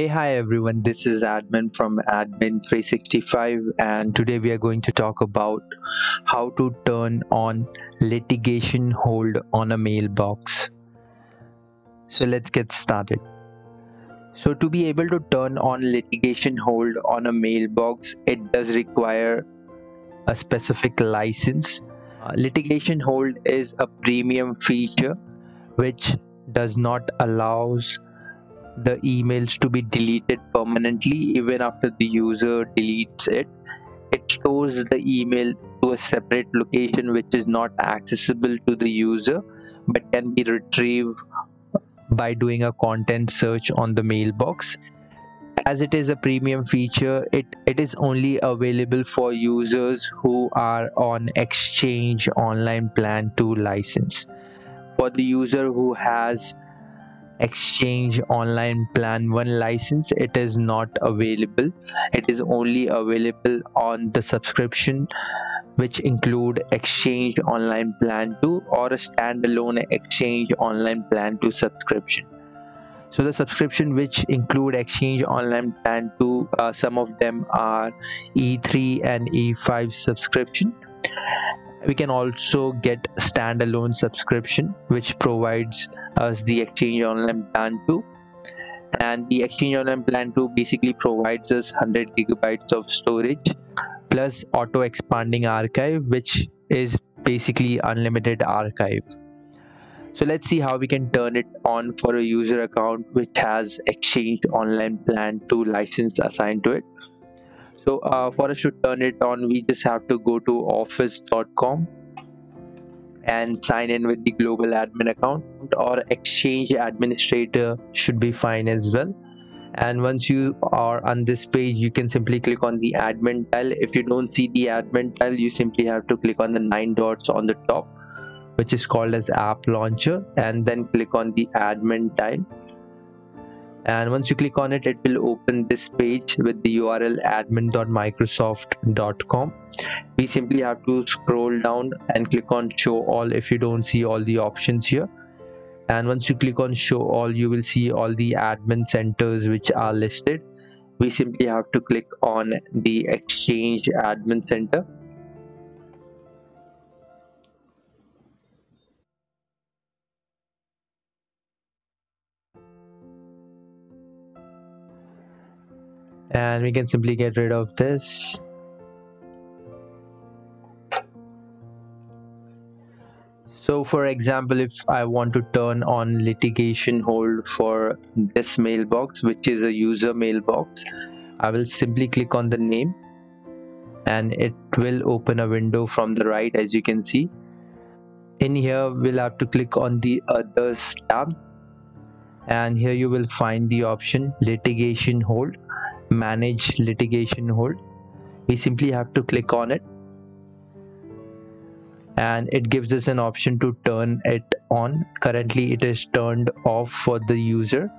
Hey, hi everyone, this is Admin from Admin365, and today we are going to talk about how to turn on litigation hold on a mailbox. So, let's get started. So, to be able to turn on litigation hold on a mailbox, it does require a specific license. Uh, litigation hold is a premium feature which does not allows the emails to be deleted permanently even after the user deletes it. It stores the email to a separate location which is not accessible to the user but can be retrieved by doing a content search on the mailbox. As it is a premium feature it it is only available for users who are on exchange online plan 2 license. For the user who has exchange online plan 1 license. It is not available. It is only available on the subscription which include exchange online plan 2 or a standalone exchange online plan 2 subscription. So the subscription which include exchange online plan 2 uh, some of them are e3 and e5 subscription we can also get standalone subscription which provides us the exchange online plan 2 and the exchange online plan 2 basically provides us 100 gigabytes of storage plus auto expanding archive which is basically unlimited archive. So let's see how we can turn it on for a user account which has exchange online plan 2 license assigned to it so uh, for us to turn it on we just have to go to office.com and sign in with the global admin account or exchange administrator should be fine as well. And once you are on this page you can simply click on the admin tile. If you don't see the admin tile you simply have to click on the nine dots on the top which is called as app launcher and then click on the admin tile and once you click on it it will open this page with the url admin.microsoft.com we simply have to scroll down and click on show all if you don't see all the options here. And once you click on show all you will see all the admin centers which are listed. We simply have to click on the exchange admin center and we can simply get rid of this. So for example if I want to turn on litigation hold for this mailbox which is a user mailbox I will simply click on the name and it will open a window from the right as you can see. In here we'll have to click on the others tab. And here you will find the option litigation hold manage litigation hold. We simply have to click on it. And it gives us an option to turn it on. Currently it is turned off for the user.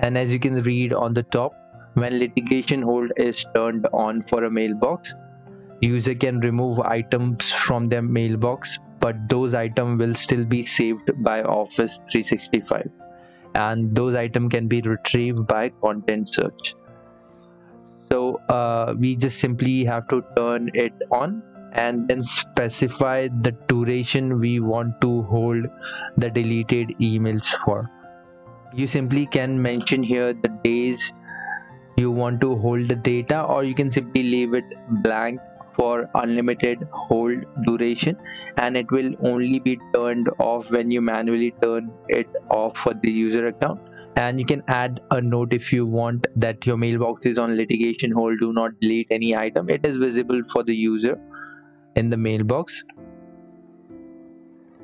And as you can read on the top when litigation hold is turned on for a mailbox user can remove items from their mailbox but those items will still be saved by office 365 and those items can be retrieved by content search. So uh, we just simply have to turn it on and then specify the duration we want to hold the deleted emails for. You simply can mention here the days you want to hold the data or you can simply leave it blank for unlimited hold duration and it will only be turned off when you manually turn it off for the user account. And you can add a note if you want that your mailbox is on litigation hold do not delete any item. It is visible for the user in the mailbox.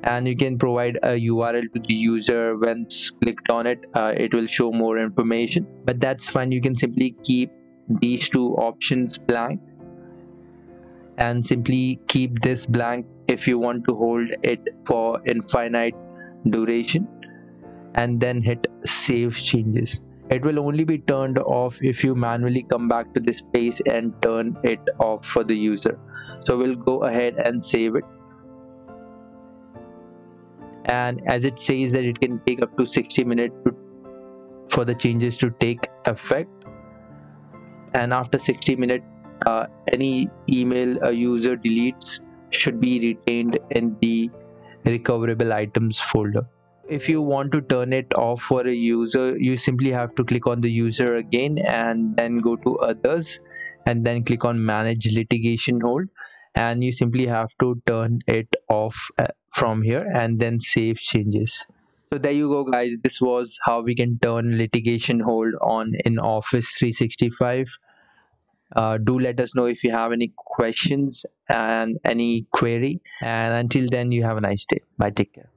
And you can provide a url to the user once clicked on it. Uh, it will show more information. But that's fine. You can simply keep these two options blank and simply keep this blank if you want to hold it for infinite duration and then hit save changes. It will only be turned off if you manually come back to this place and turn it off for the user. So we'll go ahead and save it. And as it says that it can take up to 60 minutes to for the changes to take effect. And after 60 minutes uh, any email a user deletes should be retained in the recoverable items folder. If you want to turn it off for a user you simply have to click on the user again and then go to others and then click on manage litigation hold. And you simply have to turn it off uh, from here and then save changes. So there you go guys. This was how we can turn litigation hold on in office 365 uh, do let us know if you have any questions and any query. And until then you have a nice day. Bye. Take care